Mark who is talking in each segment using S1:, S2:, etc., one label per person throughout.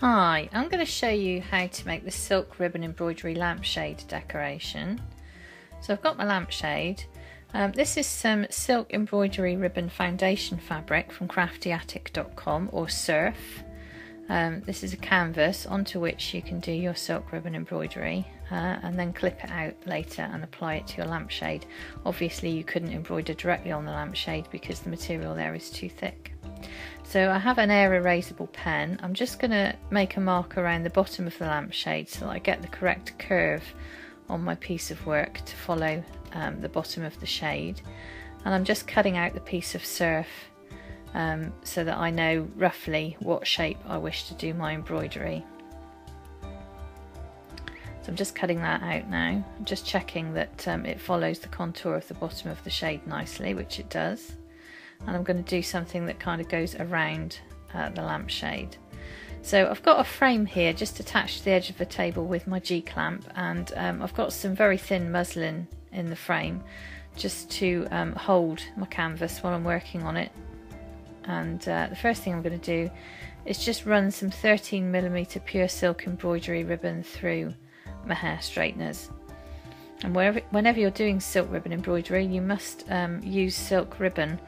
S1: Hi, I'm going to show you how to make the silk ribbon embroidery lampshade decoration. So I've got my lampshade. Um, this is some silk embroidery ribbon foundation fabric from craftyattic.com or surf. Um, this is a canvas onto which you can do your silk ribbon embroidery uh, and then clip it out later and apply it to your lampshade. Obviously you couldn't embroider directly on the lampshade because the material there is too thick. So I have an air erasable pen. I'm just going to make a mark around the bottom of the lampshade so I get the correct curve on my piece of work to follow um, the bottom of the shade. And I'm just cutting out the piece of surf um, so that I know roughly what shape I wish to do my embroidery. So I'm just cutting that out now, I'm just checking that um, it follows the contour of the bottom of the shade nicely, which it does and I'm going to do something that kind of goes around uh, the lampshade. So I've got a frame here just attached to the edge of the table with my G-clamp and um, I've got some very thin muslin in the frame just to um, hold my canvas while I'm working on it. And uh, the first thing I'm going to do is just run some 13mm pure silk embroidery ribbon through my hair straighteners. And wherever, whenever you're doing silk ribbon embroidery, you must um, use silk ribbon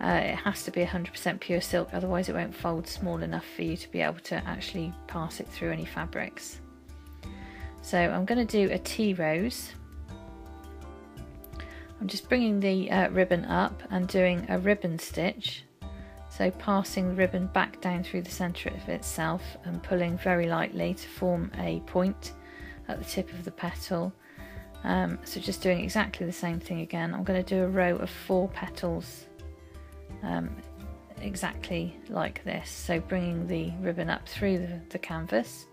S1: uh, it has to be 100% pure silk, otherwise it won't fold small enough for you to be able to actually pass it through any fabrics. So I'm going to do a tea rose. I'm just bringing the uh, ribbon up and doing a ribbon stitch. So passing the ribbon back down through the centre of itself and pulling very lightly to form a point at the tip of the petal. Um, so just doing exactly the same thing again. I'm going to do a row of four petals um, exactly like this. So bringing the ribbon up through the, the canvas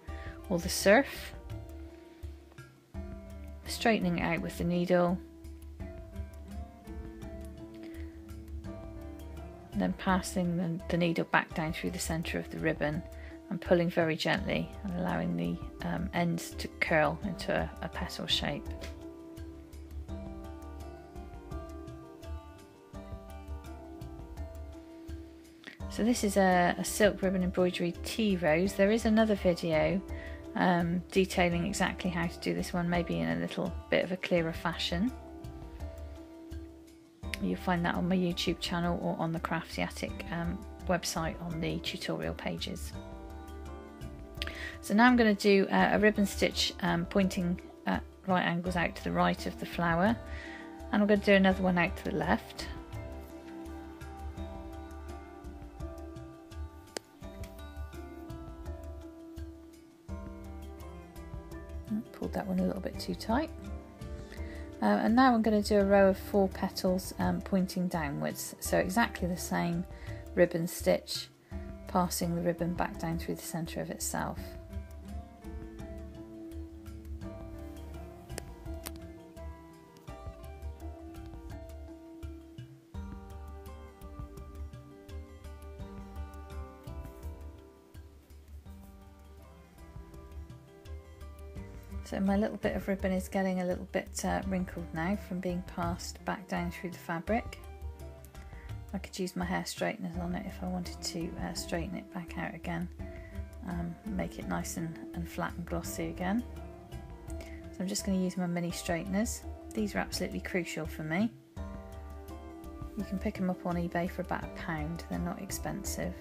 S1: or the surf, straightening it out with the needle, then passing the, the, needle back down through the centre of the ribbon and pulling very gently and allowing the um, ends to curl into a, a petal shape. So this is a, a silk ribbon embroidery tea rose. There is another video um, detailing exactly how to do this one, maybe in a little bit of a clearer fashion. You'll find that on my YouTube channel or on the Crafty Attic um, website on the tutorial pages. So now I'm going to do uh, a ribbon stitch um, pointing at right angles out to the right of the flower and I'm going to do another one out to the left. Too tight. Uh, and now I'm going to do a row of four petals um, pointing downwards. So exactly the same ribbon stitch, passing the ribbon back down through the centre of itself. So my little bit of ribbon is getting a little bit uh, wrinkled now from being passed back down through the fabric. I could use my hair straighteners on it if I wanted to uh, straighten it back out again, um, make it nice and, and flat and glossy again. So I'm just going to use my mini straighteners. These are absolutely crucial for me. You can pick them up on eBay for about a pound, they're not expensive.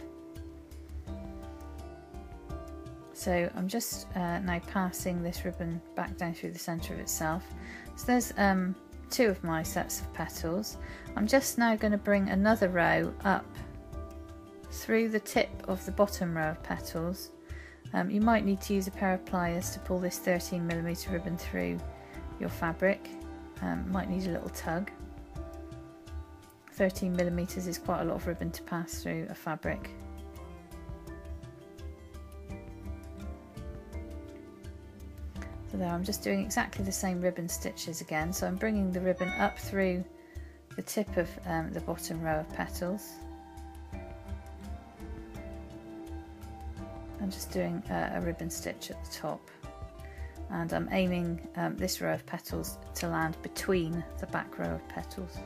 S1: So I'm just uh, now passing this ribbon back down through the centre of itself. So there's um, two of my sets of petals. I'm just now going to bring another row up through the tip of the bottom row of petals. Um, you might need to use a pair of pliers to pull this 13mm ribbon through your fabric. Um, might need a little tug. 13mm is quite a lot of ribbon to pass through a fabric. There I'm just doing exactly the same ribbon stitches again. So I'm bringing the ribbon up through the tip of um, the bottom row of petals. I'm just doing a, a ribbon stitch at the top and I'm aiming um, this row of petals to land between the back row of petals.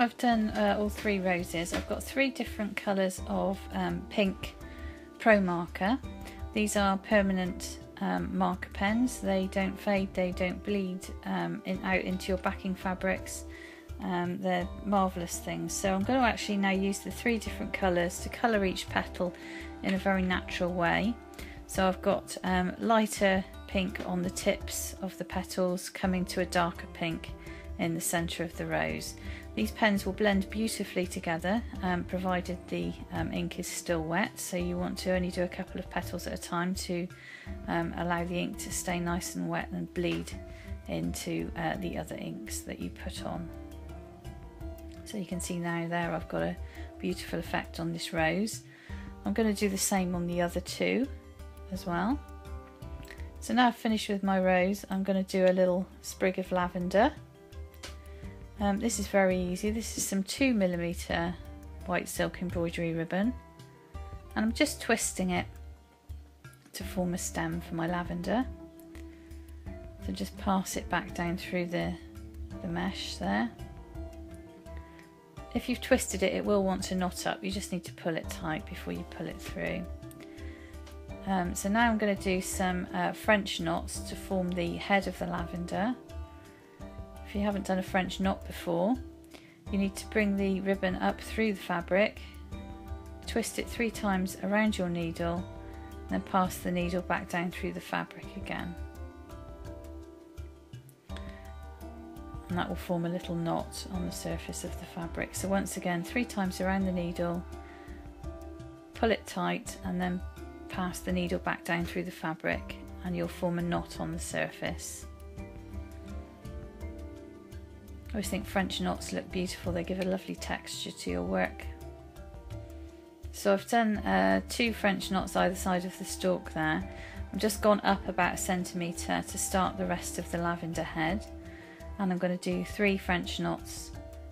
S1: I've done uh, all three roses. I've got three different colours of um, pink Pro Marker. These are permanent um, marker pens. They don't fade, they don't bleed um, in, out into your backing fabrics. Um, they're marvellous things. So I'm going to actually now use the three different colours to colour each petal in a very natural way. So I've got um, lighter pink on the tips of the petals coming to a darker pink in the centre of the rose. These pens will blend beautifully together um, provided the um, ink is still wet so you want to only do a couple of petals at a time to um, allow the ink to stay nice and wet and bleed into uh, the other inks that you put on. So you can see now there I've got a beautiful effect on this rose. I'm going to do the same on the other two as well. So now I've finished with my rose, I'm going to do a little sprig of lavender. Um, this is very easy. This is some 2mm white silk embroidery ribbon. And I'm just twisting it to form a stem for my lavender. So just pass it back down through the, the mesh there. If you've twisted it, it will want to knot up. You just need to pull it tight before you pull it through. Um, so now I'm going to do some uh, French knots to form the head of the lavender. If you haven't done a French knot before, you need to bring the ribbon up through the fabric, twist it three times around your needle, then pass the needle back down through the fabric again. And that will form a little knot on the surface of the fabric. So once again, three times around the needle, pull it tight and then pass the needle back down through the fabric and you'll form a knot on the surface. I always think French knots look beautiful, they give a lovely texture to your work. So I've done uh, two French knots either side of the stalk there. I've just gone up about a centimetre to start the rest of the lavender head and I'm going to do three French knots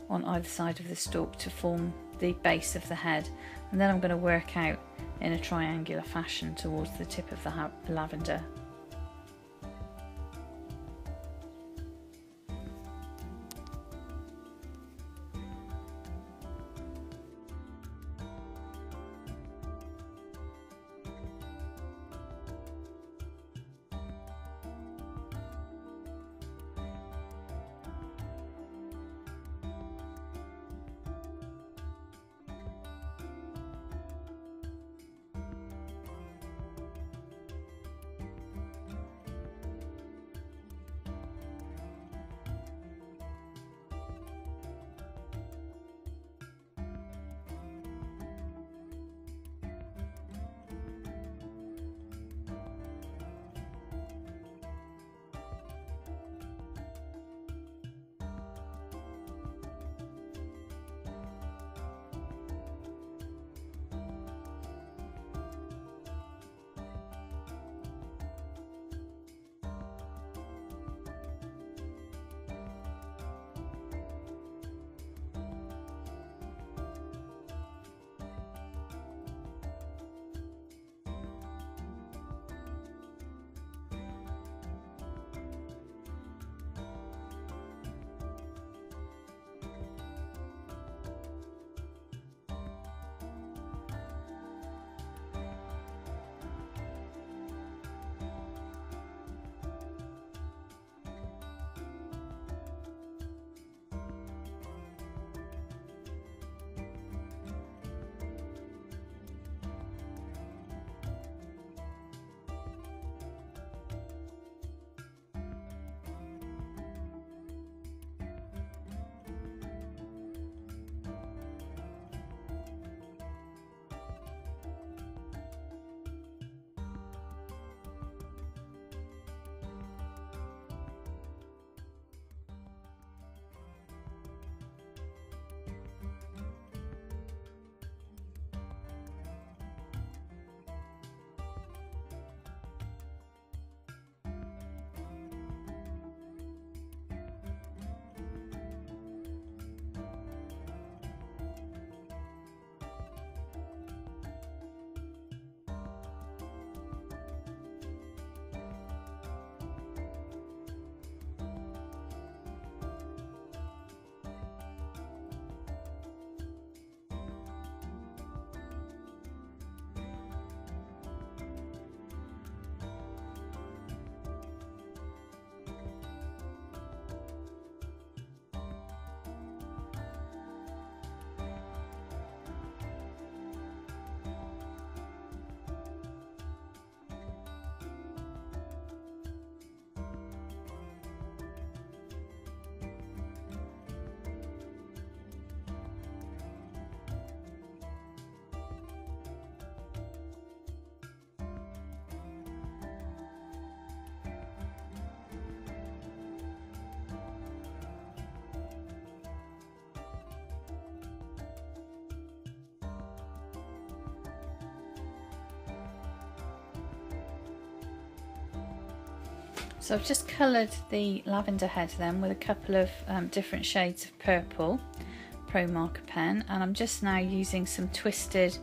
S1: on either side of the stalk to form the base of the head and then I'm going to work out in a triangular fashion towards the tip of the lavender. So I've just coloured the lavender head then with a couple of um, different shades of purple Pro Marker pen and I'm just now using some twisted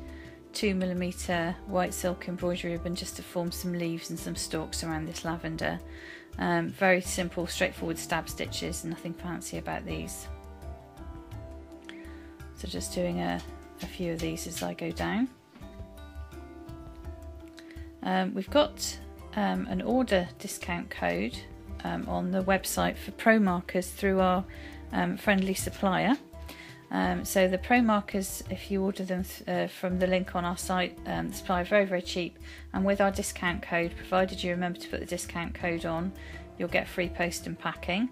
S1: 2mm white silk embroidery ribbon just to form some leaves and some stalks around this lavender. Um, very simple, straightforward stab stitches, nothing fancy about these. So just doing a, a few of these as I go down. Um, we've got um, an order discount code um, on the website for pro markers through our um, friendly supplier. Um, so the pro markers, if you order them uh, from the link on our site, um, the very very cheap. And with our discount code, provided you remember to put the discount code on, you'll get free post and packing.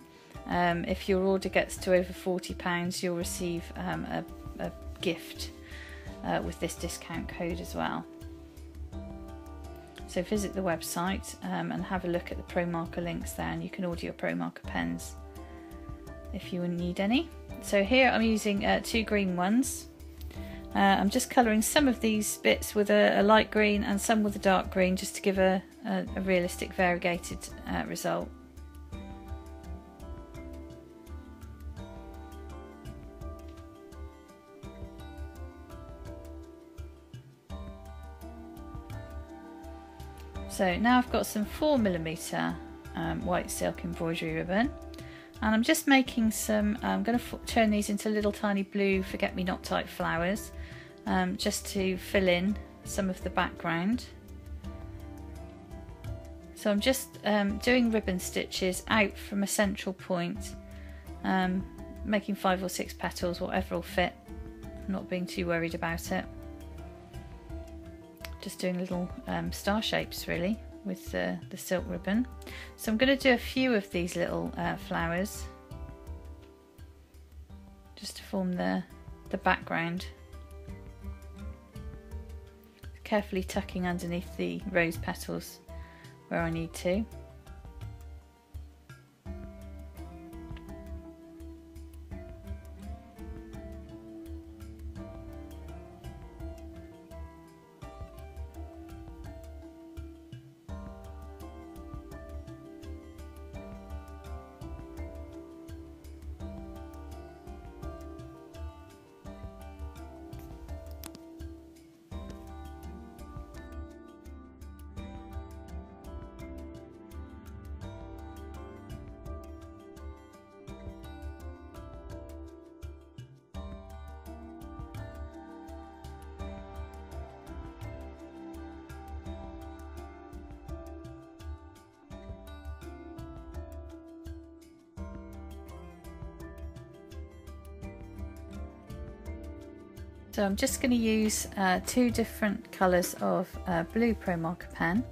S1: Um, if your order gets to over forty pounds, you'll receive um, a, a, gift uh, with this discount code as well. So visit the website um, and have a look at the pro marker links there, and you can order your pro marker pens if you need any. So here I'm using uh, two green ones. Uh, I'm just colouring some of these bits with a, a, light green and some with a dark green just to give a, a, a realistic variegated uh, result. So now I've got some 4mm um, white silk embroidery ribbon and I'm just making some, I'm going to turn these into little tiny blue forget-me-not type flowers um, just to fill in some of the background. So I'm just um, doing ribbon stitches out from a central point, um, making five or six petals, whatever will fit. I'm not being too worried about it. Just doing little um, star shapes really with the, silk ribbon. So I'm going to do a few of these little uh, flowers just to form the, the background. Carefully tucking underneath the rose petals where I need to. So I'm just going to use uh, two different colours of uh, blue Pro Marker pen.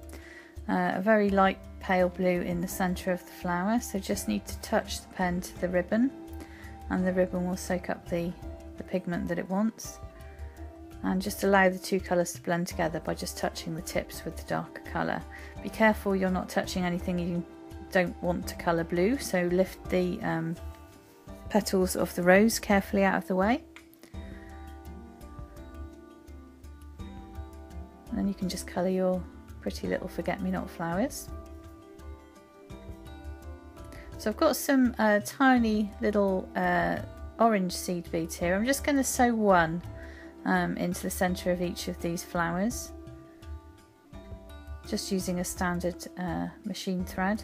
S1: Uh, a very light pale blue in the centre of the flower, so just need to touch the pen to the ribbon and the ribbon will soak up the, the pigment that it wants. And just allow the two colours to blend together by just touching the tips with the darker colour. Be careful you're not touching anything you don't want to colour blue, so lift the um, petals of the rose carefully out of the way. You can just colour your pretty little forget-me-not flowers. So I've got some uh, tiny little uh, orange seed beads here. I'm just going to sew one um, into the centre of each of these flowers. Just using a standard uh, machine thread.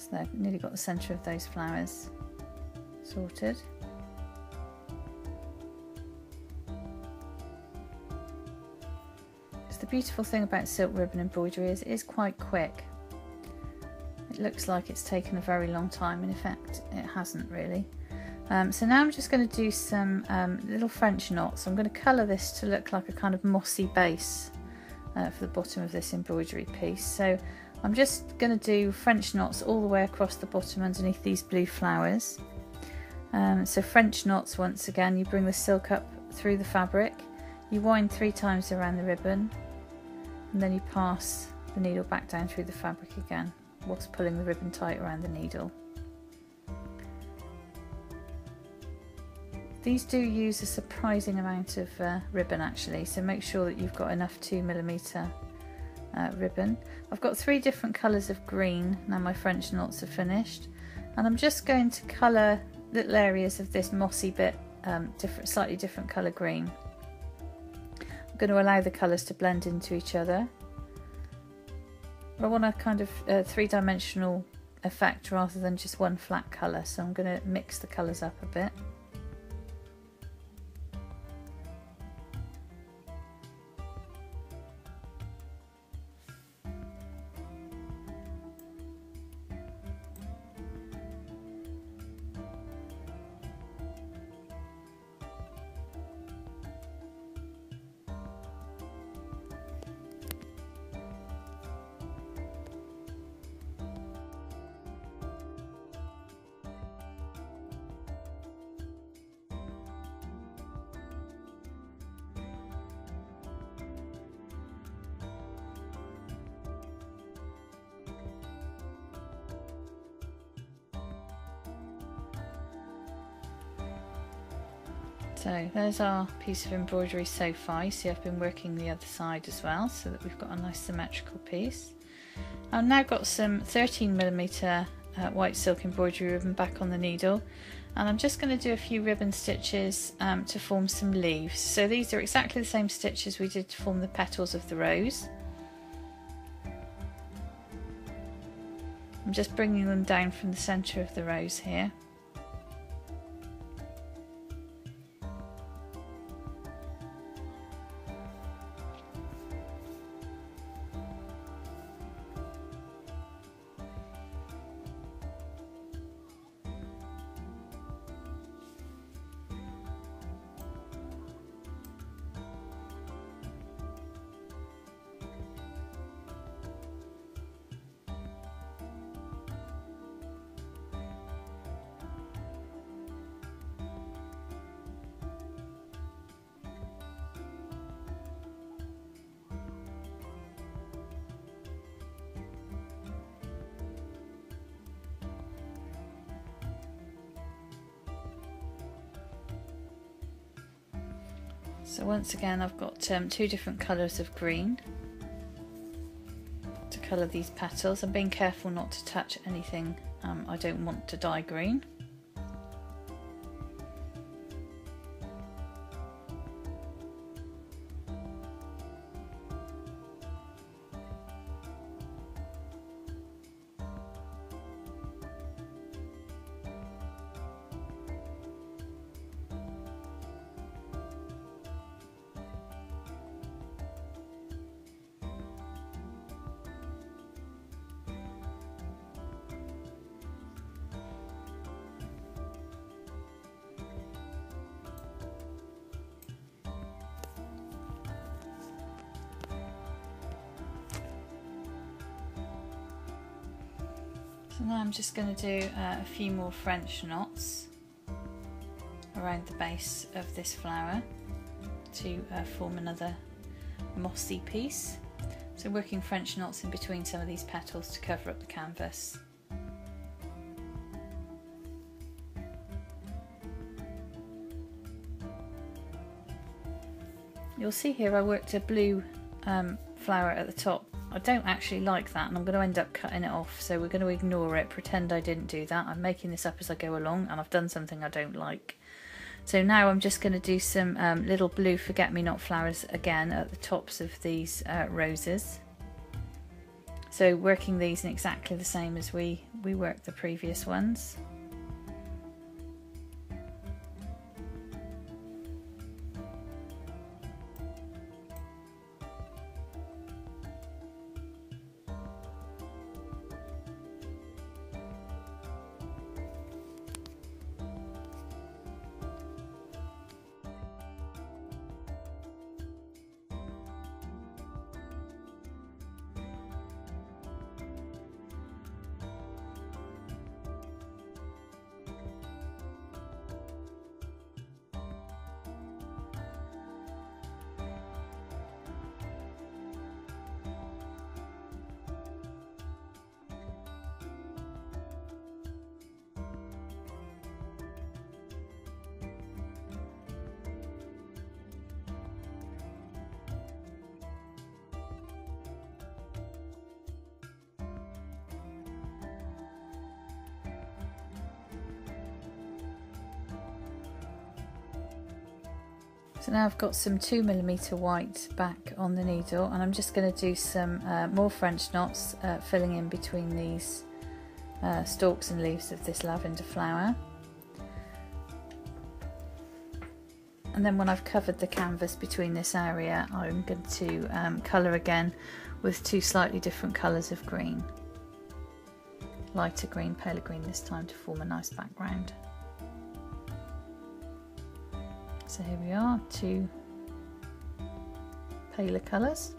S1: So I've nearly got the centre of those flowers sorted. the beautiful thing about silk ribbon embroidery is it is quite quick. It looks like it's taken a very long time, in effect it hasn't really. Um, so now I'm just going to do some um, little French knots. I'm going to colour this to look like a kind of mossy base uh, for the bottom of this embroidery piece. So I'm just going to do French knots all the way across the bottom underneath these blue flowers. Um, so French knots once again, you bring the silk up through the fabric, You wind three times around the ribbon and then you pass the needle back down through the fabric again whilst pulling the ribbon tight around the needle. These do use a surprising amount of uh, ribbon actually, so make sure that you've got enough 2mm uh, ribbon. I've got three different colours of green now my French knots are finished and I'm just going to colour little areas of this mossy bit um, different, slightly different colour green. I'm going to allow the colours to blend into each other. I want a kind of uh, three-dimensional effect rather than just one flat colour so I'm going to mix the colours up a bit. So there's our piece of embroidery so far. You see I've been working the other side as well so that we've got a nice symmetrical piece. I've now got some 13mm uh, white silk embroidery ribbon back on the needle and I'm just going to do a few ribbon stitches um, to form some leaves. So these are exactly the same stitches we did to form the petals of the rose. I'm just bringing them down from the centre of the rose here. So once again I've got um, two different colours of green to colour these petals. I'm being careful not to touch anything um, I don't want to dye green. So now I'm just going to do uh, a few more French knots around the base of this flower to uh, form another mossy piece. So working French knots in between some of these petals to cover up the canvas. You'll see here I worked a blue um, flower at the top I don't actually like that and I'm going to end up cutting it off so we're going to ignore it, pretend I didn't do that. I'm making this up as I go along and I've done something I don't like. So now I'm just going to do some um, little blue forget-me-not flowers again at the tops of these uh, roses. So working these in exactly the same as we, we worked the previous ones. So now I've got some 2mm white back on the needle and I'm just going to do some uh, more French knots uh, filling in between these uh, stalks and leaves of this lavender flower. And then when I've covered the canvas between this area I'm going to um, colour again with two slightly different colours of green. Lighter green, paler green this time to form a nice background. So here we are, two paler colours.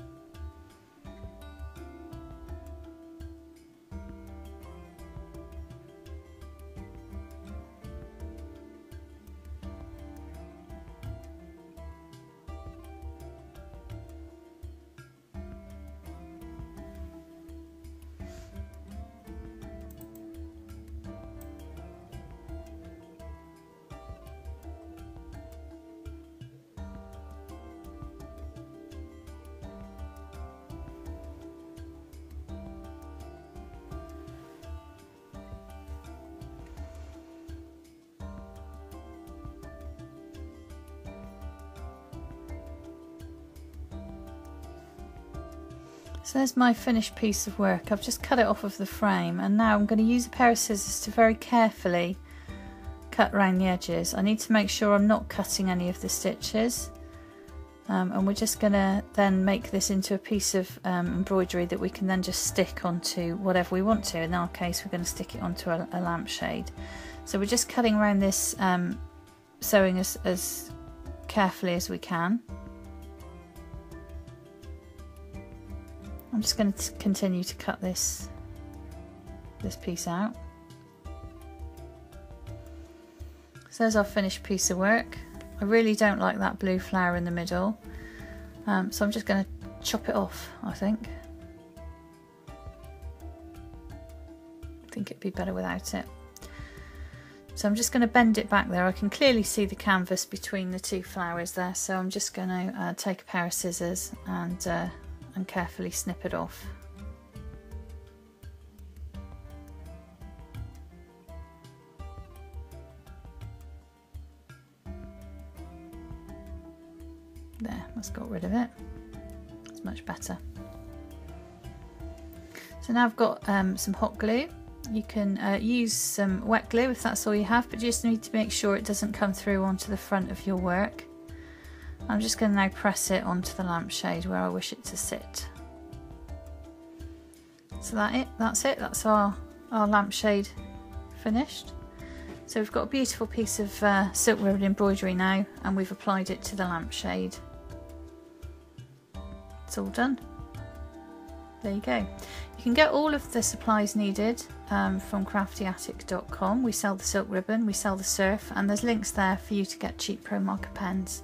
S1: So there's my finished piece of work. I've just cut it off of the frame and now I'm going to use a pair of scissors to very carefully cut around the edges. I need to make sure I'm not cutting any of the stitches. Um, and we're just going to then make this into a piece of um, embroidery that we can then just stick onto whatever we want to. In our case we're going to stick it onto a, a lampshade. So we're just cutting around this um, sewing as, as carefully as we can. I'm just going to continue to cut this this piece out. So there's our finished piece of work. I really don't like that blue flower in the middle, um, so I'm just going to chop it off, I think. I think it'd be better without it. So I'm just going to bend it back there. I can clearly see the canvas between the two flowers there, so I'm just going to uh, take a pair of scissors and uh, and carefully snip it off. There, that's got rid of it. It's much better. So now I've got um, some hot glue. You can uh, use some wet glue if that's all you have, but you just need to make sure it doesn't come through onto the front of your work. I'm just going to now press it onto the lampshade where I wish it to sit. So that it, that's it, that's our, our lampshade finished. So we've got a beautiful piece of uh, silk ribbon embroidery now and we've applied it to the lampshade. It's all done. There you go. You can get all of the supplies needed um, from craftyattic.com. We sell the silk ribbon, we sell the surf and there's links there for you to get cheap pro marker pens.